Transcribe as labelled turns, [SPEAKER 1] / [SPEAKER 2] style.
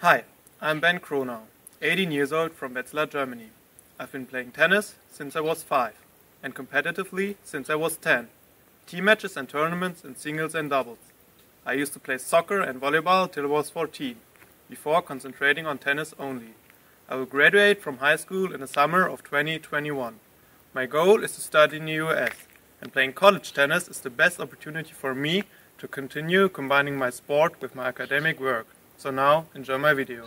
[SPEAKER 1] Hi, I'm Ben Cronau, 18 years old from Wetzlar, Germany. I've been playing tennis since I was 5 and competitively since I was 10. Team matches and tournaments in singles and doubles. I used to play soccer and volleyball till I was 14, before concentrating on tennis only. I will graduate from high school in the summer of 2021. My goal is to study in the US, and playing college tennis is the best opportunity for me to continue combining my sport with my academic work. So now, enjoy my video.